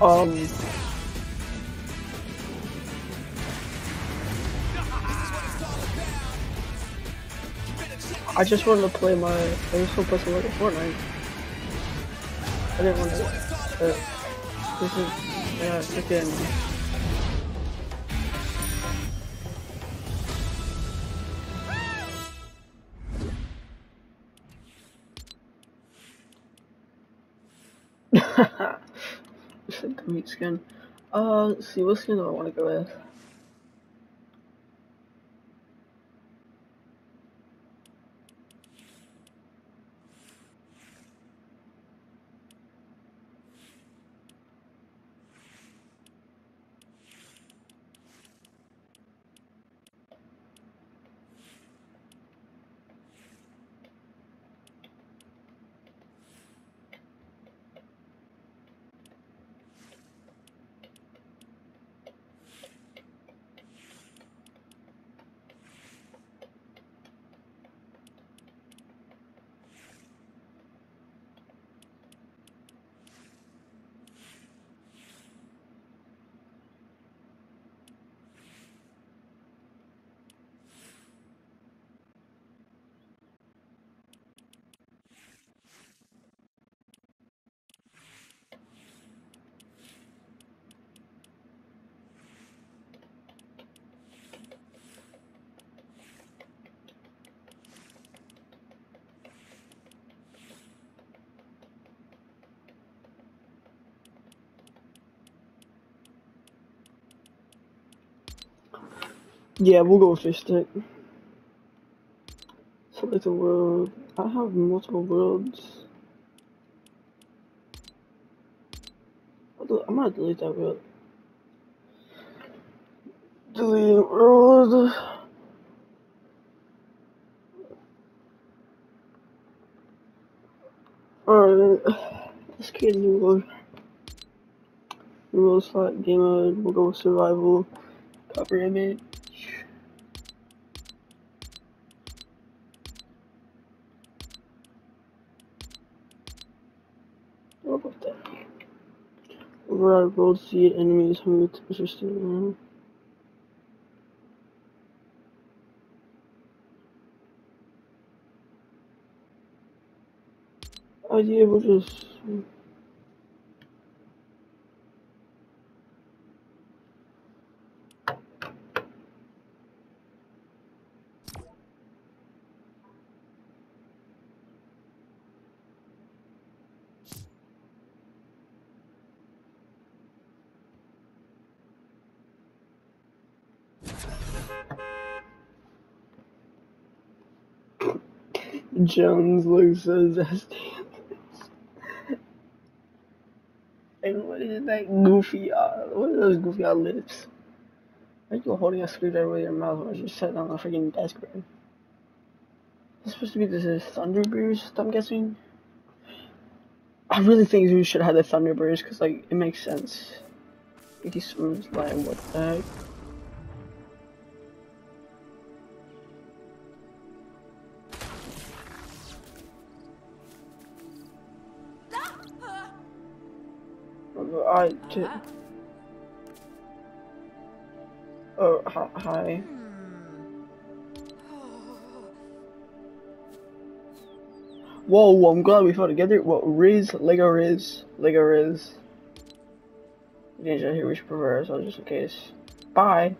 um. I just wanted to play my. I just want to play some like Fortnite. I didn't want to. Uh, this is yeah, freaking. Skin. Uh, let's see, what skin do I want to go with? Yeah, we'll go with fish stick. Select a world. I have multiple worlds. I'm gonna delete that world. Delete world. Alright, let's create a new world. New world slot, game mode, we'll go with survival, cover image. What about that? World seed enemies hungry to persistent around. Idea will just Jones looks so zesty. and what is that goofy uh, what are those goofy uh, lips? Are you holding a screwdriver with your mouth while you're sitting on a freaking desk right? This supposed to be this is Thunderbirds, I'm guessing. I really think we should have the Thunderbirds because like it makes sense. He swims like what the heck? I did. Oh, hi. Whoa, I'm glad we fought together. What, Riz? Lego Riz? Lego Riz. Ninja, here we should prepare so just in case. Bye.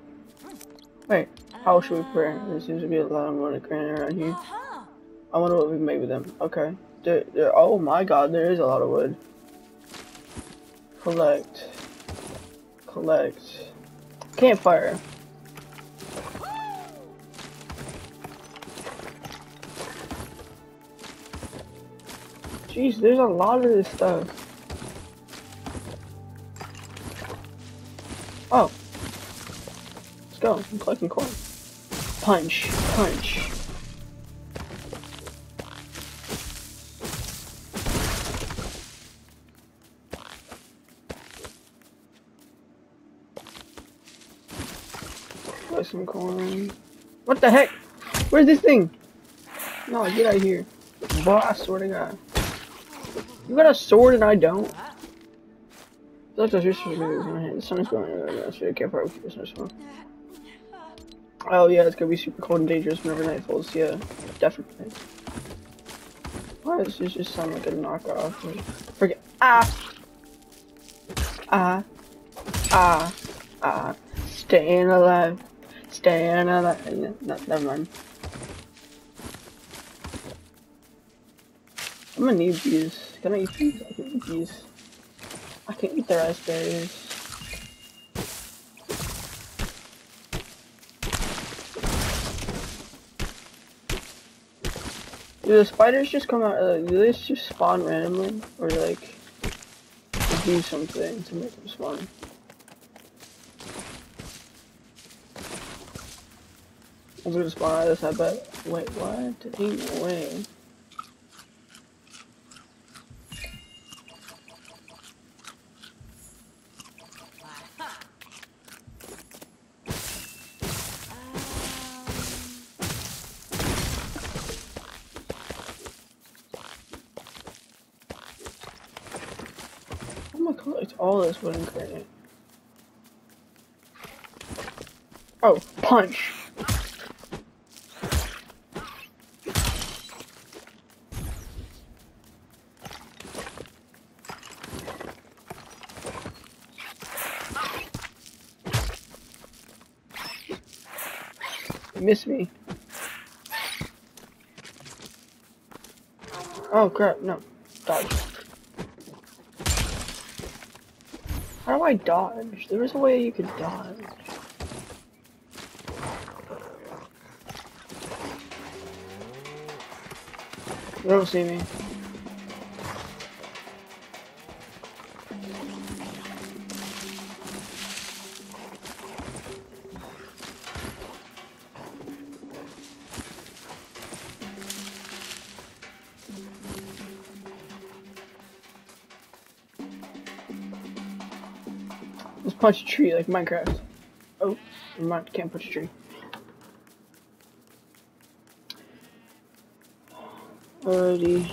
Wait, how should we prepare? There seems to be a lot of money granite around here. I wonder what we can make with them. Okay. There, oh my god, there is a lot of wood. Collect. Collect. Campfire. Jeez, there's a lot of this stuff. Oh. Let's go. I'm collecting corn. Punch. Punch. What the heck? Where's this thing? No, get out of here. Boy, I swear to God. You got a sword and I don't. There's just The sun is going to so you can't probably keep this one. Oh yeah, it's gonna be super cold and dangerous whenever night falls. Yeah, definitely. Why does this just sound like a knockoff? Forget. Ah! Ah. Ah. Ah. Staying alive. Staying alive. No, never mind. I'm gonna need these. Can I eat these? I can eat these. I can eat the raspberries. Do the spiders just come out, uh, do they just spawn randomly? Or like, do something to make them spawn? I'm gonna spawn of this, I bet. Wait, what? Ain't no way. collect all this wooden granite. Oh, punch! Miss me. Oh crap, no. Dodge. How do I dodge? There was a way you could dodge. They don't see me. Punch a tree like Minecraft. Oh, I can't punch a tree. Alrighty.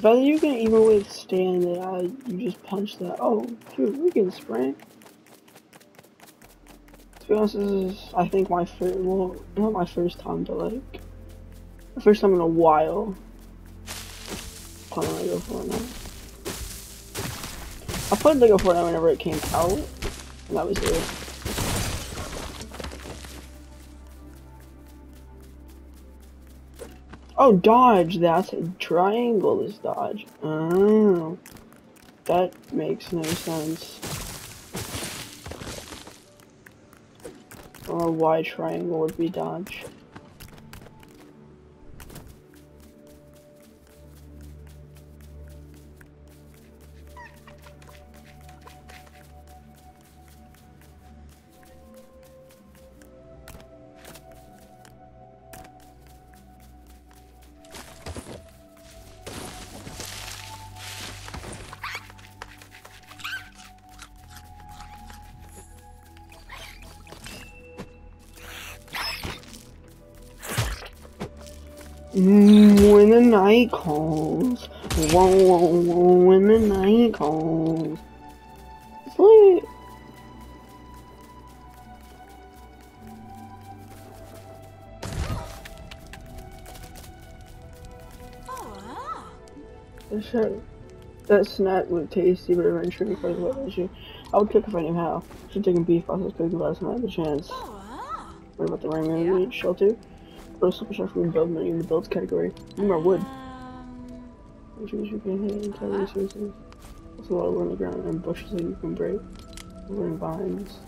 Whether you can even withstand it, I, you just punch that. Oh, dude, we can sprint. To be honest, this is, I think, my first, well, not my first time, but like, the first time in a while I Lego Fortnite. I played Lego Fortnite whenever it came out, and that was it. Oh, dodge! That's a triangle is dodge. Oh. That makes no sense. Or why triangle would be dodge. Night calls, whoa, whoa, whoa, when the night calls. Sleep. Sure. That snack looked tasty, but eventually requires what issue. I would cook if I knew how. Should taken beef process cooking last night, the chance. What about the ramen yeah. meat? Shell too? Pro super sharp food build menu in the builds category. Need more wood. Which means you can hit entire resources. There's a lot of on the ground and bushes that you can break. Wood vines.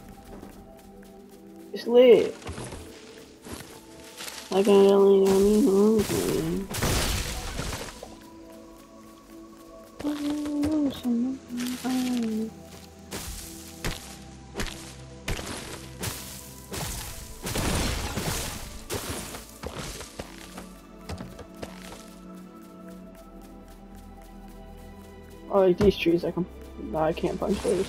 It's lit! Like I only got me hungry. Oh, like these trees, I can. I can't punch those.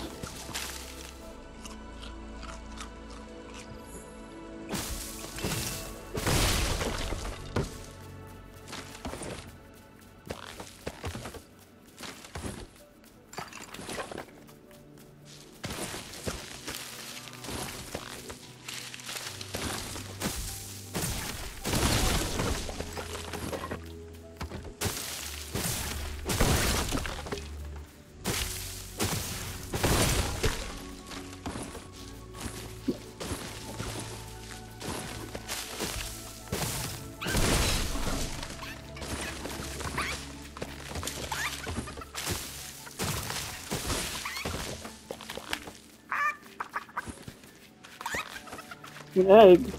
An egg.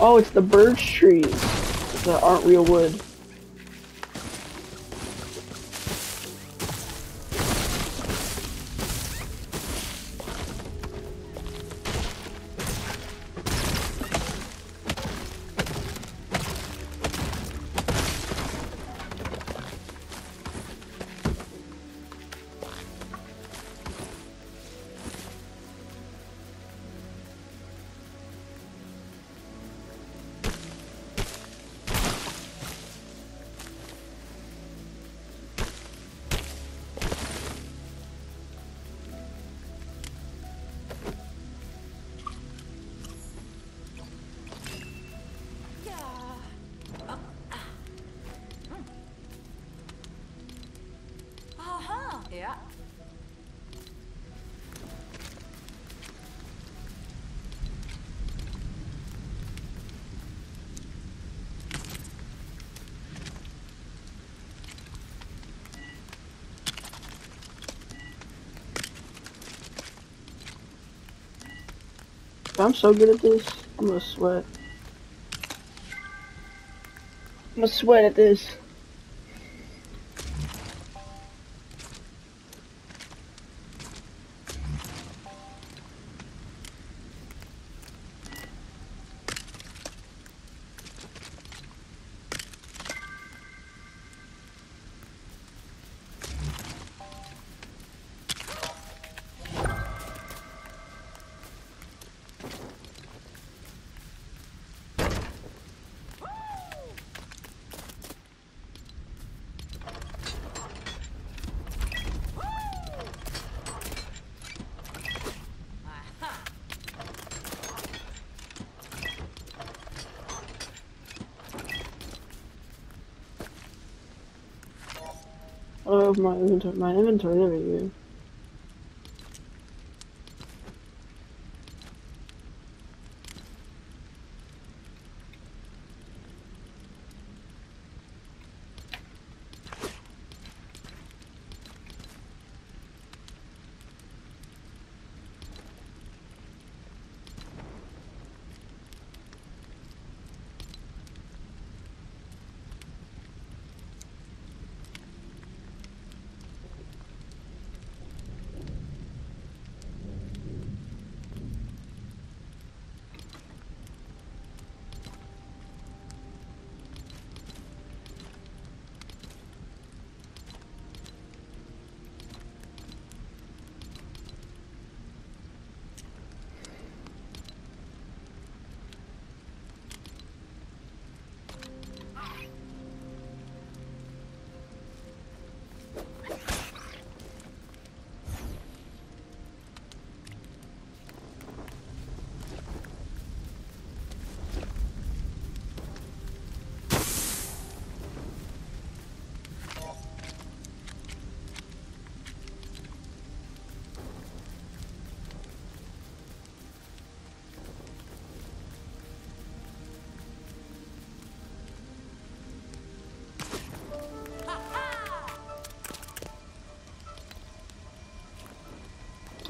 Oh, it's the birch trees that aren't real wood. I'm so good at this. I'm gonna sweat. I'm gonna sweat at this. Oh, my inventory. My inventory. There we go.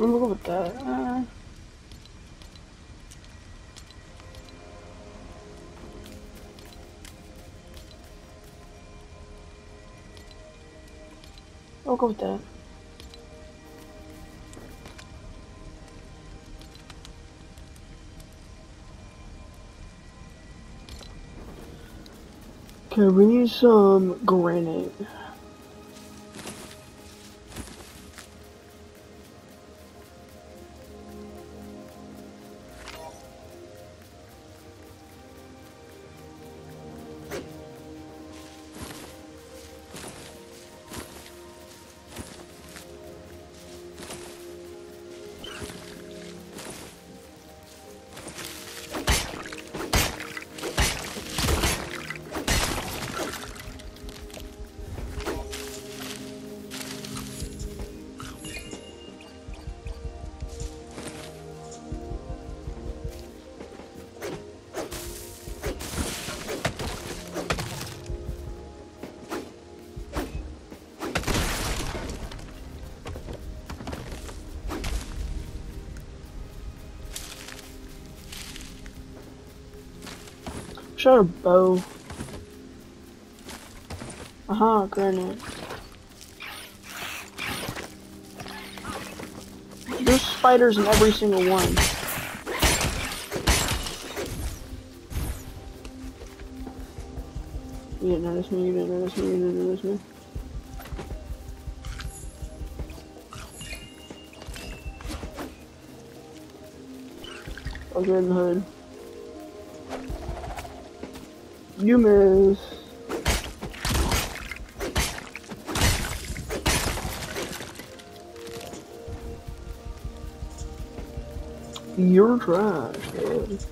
I'm gonna go with that. Uh, I'll go with that. Okay, we need some granite. Shot a bow. Aha, granite. There's spiders in every single one. You didn't notice me, you didn't notice me, you didn't notice me. I'll get in the hood. You miss. You're trash, dude.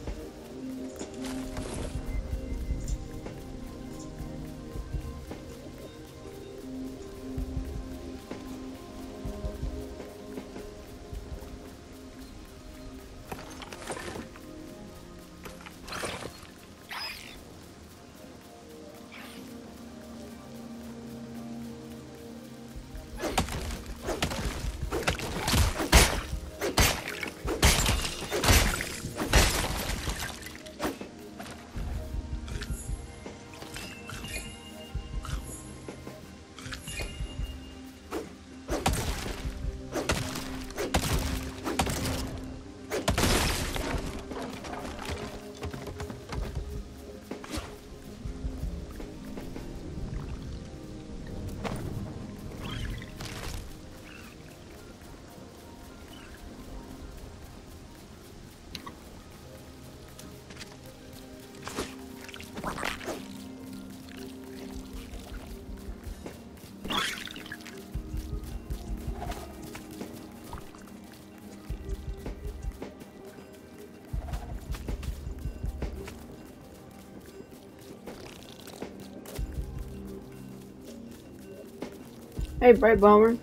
Hey, Bright Bomber.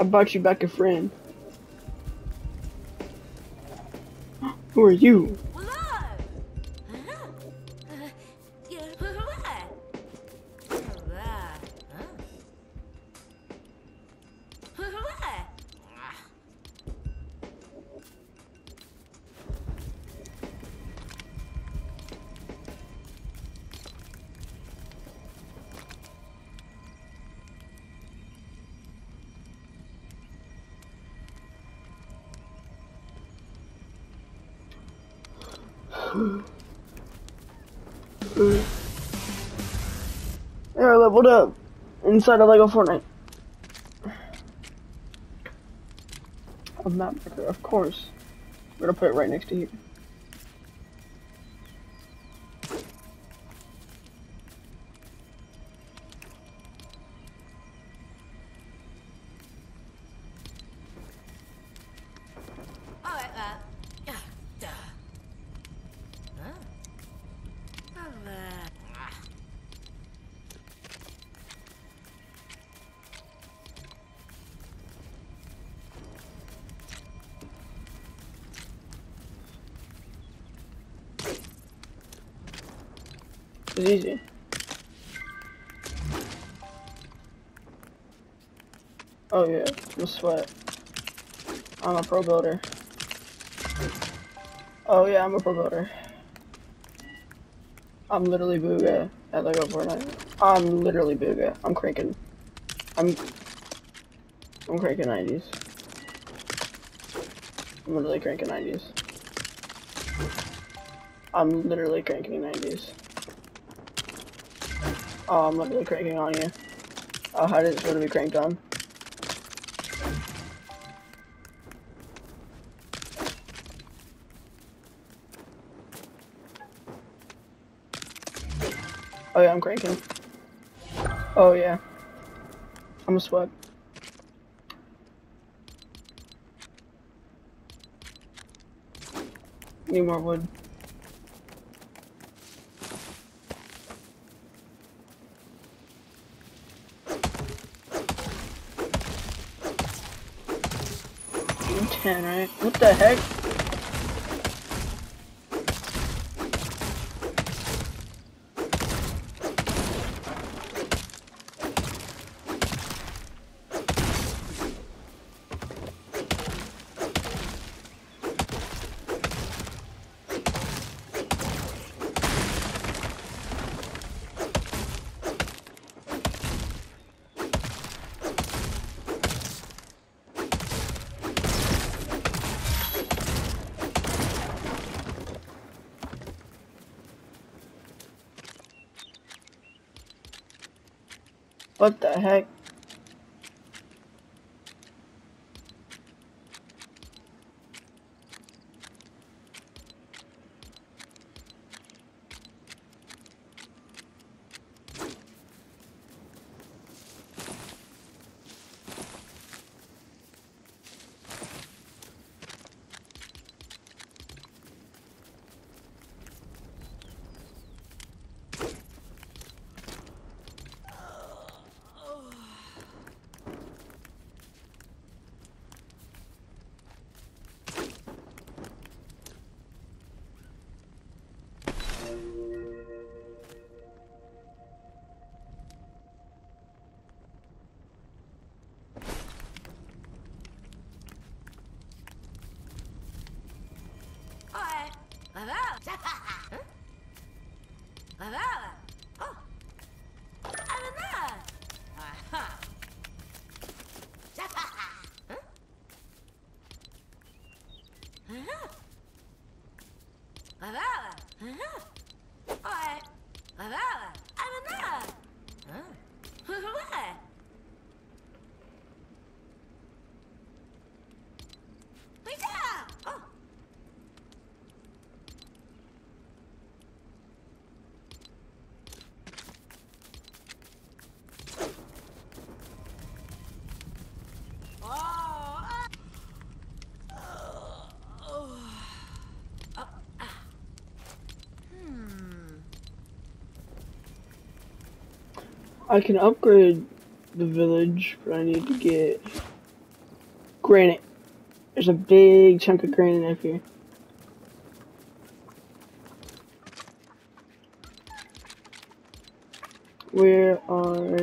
I brought you back a friend. Who are you? I leveled up inside of Lego Fortnite. A map maker, of course. I'm gonna put it right next to you. Oh yeah, a sweat. I'm a pro builder. Oh yeah, I'm a pro builder. I'm literally Bugha at Lego Fortnite. I'm literally Bugha. I'm cranking. I'm I'm cranking 90s. I'm literally cranking 90s. I'm literally cranking 90s. Oh, I'm literally cranking on you. Oh, how did it sort of be cranked on? Oh yeah, I'm cranking. Oh yeah. I'm a sweat. Need more wood. Ten, right? What the heck? The heck? I can upgrade the village, but I need to get granite. There's a big chunk of granite up here. Where are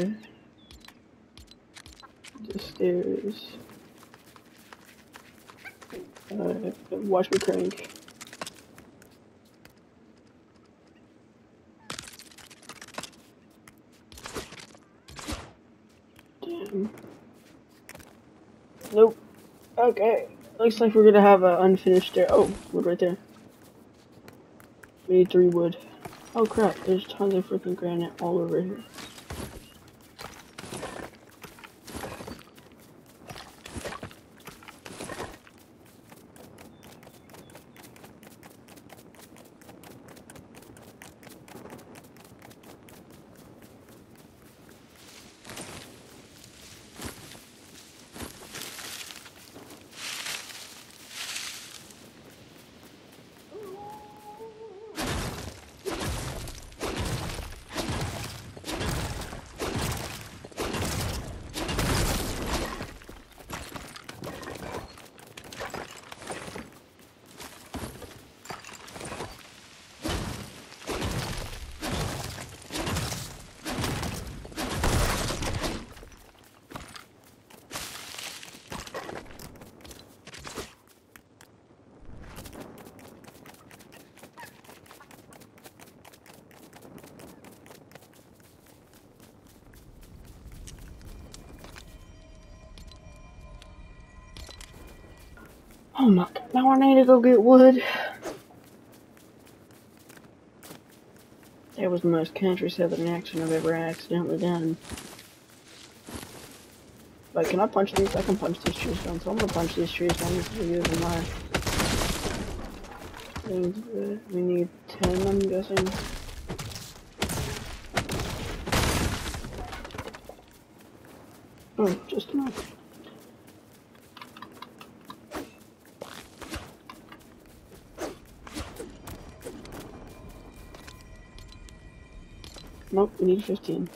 the stairs? Uh, watch me crank. Damn. Nope. Okay. Looks like we're gonna have an unfinished stair. Oh, wood right there. We need three wood. Oh crap, there's tons of freaking granite all over here. Oh my now I need to go get wood. That was the most country southern accent I've ever accidentally done. Like, can I punch these? I can punch these trees down, so I'm gonna punch these trees down just to use my things. Uh, We need 10, I'm guessing. Oh, just enough. Nope, we need 15.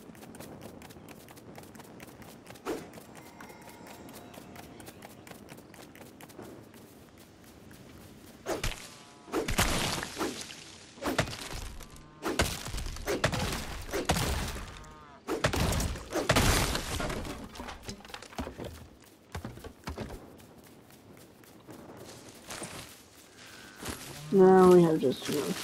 No, we have just enough.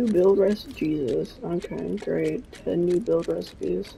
New build recipes. Jesus. Okay, great. Ten new build recipes.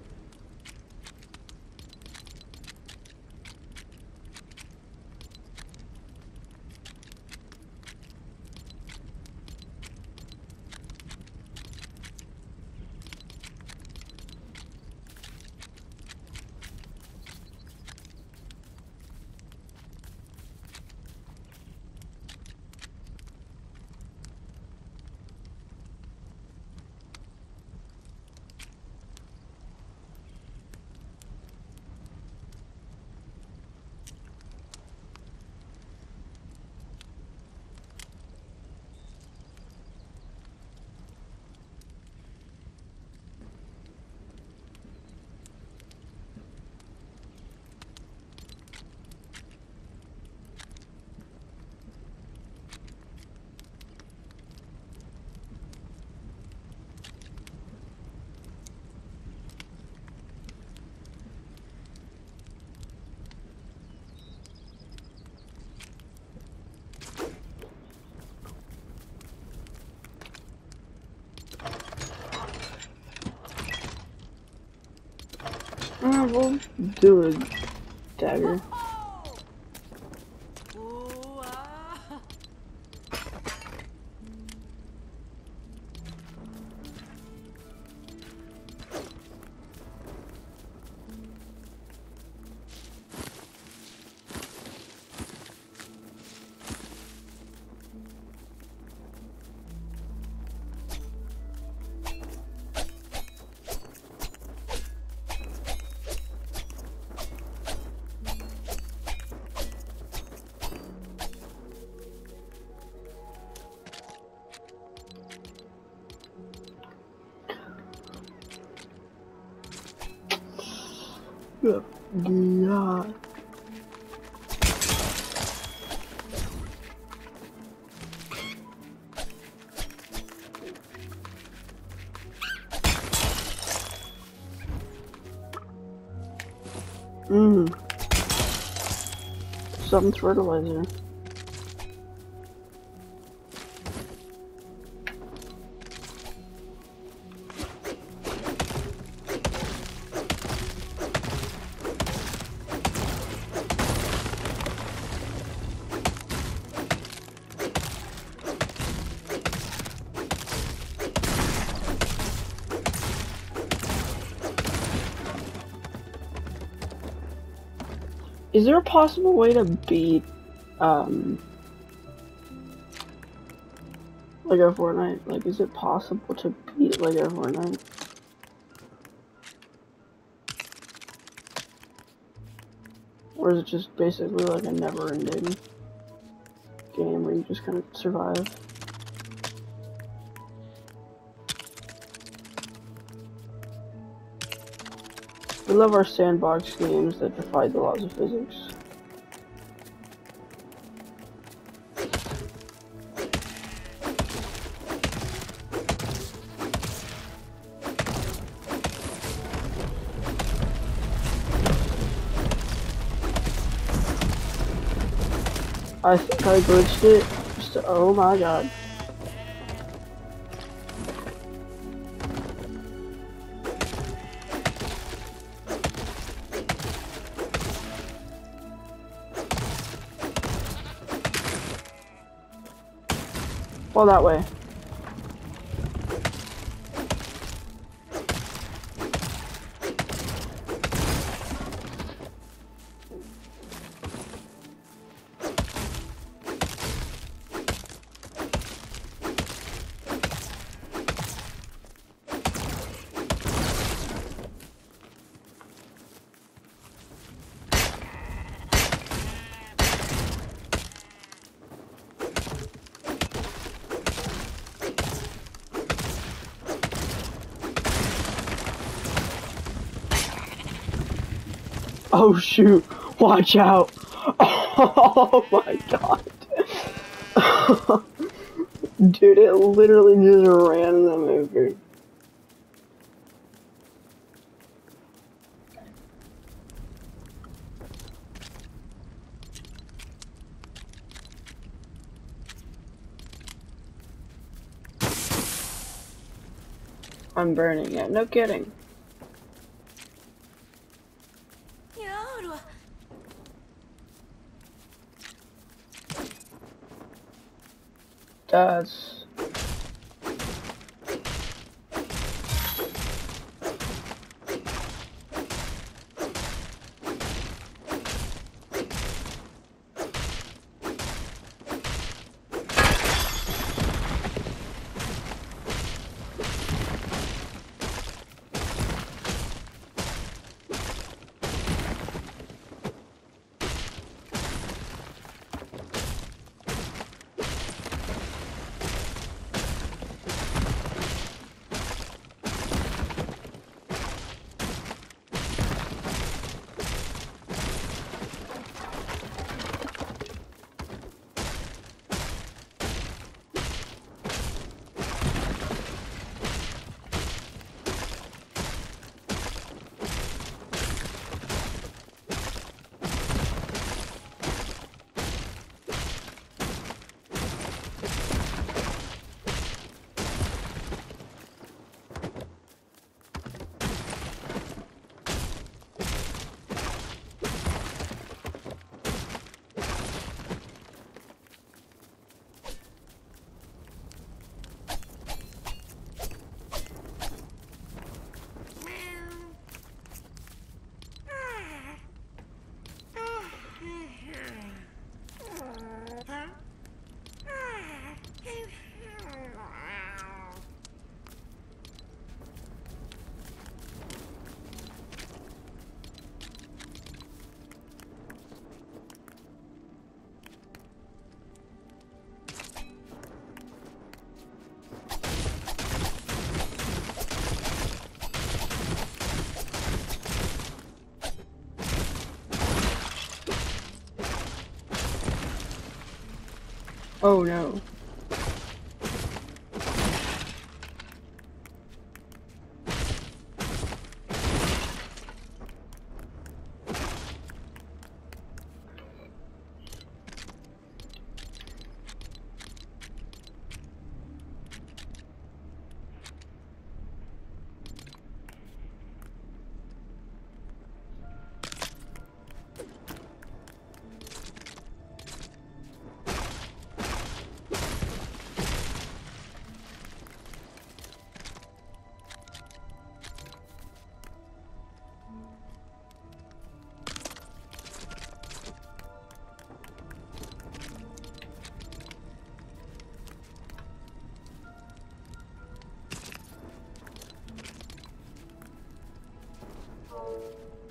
Uh, we'll do a dagger. Mmm. Something's fertilizer. Is there a possible way to beat, um, Lego Fortnite? Like, is it possible to beat Lego Fortnite? Or is it just basically like a never-ending game where you just kind of survive? We love our sandbox games that defy the laws of physics. I think I glitched it. Just, oh my god. Fall that way. Oh shoot! Watch out! Oh my god! Dude, it literally just ran them over. I'm burning. Yeah, no kidding. That's Oh no. home.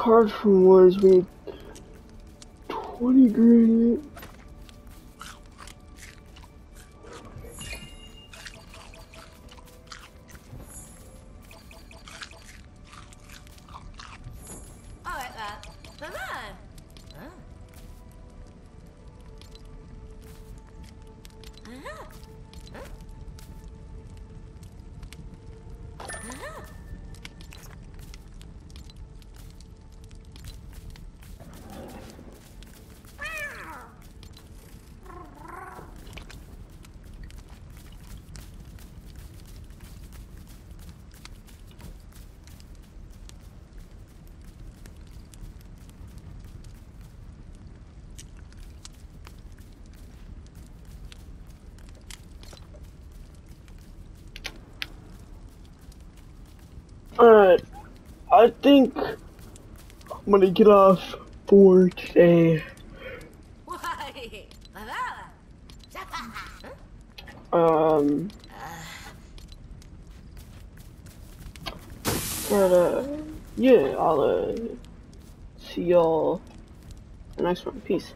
Cards from Wars made 20 grand. I think I'm gonna get off for today. Um, but uh, yeah, I'll uh, see y'all the next one. Peace.